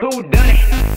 who done it?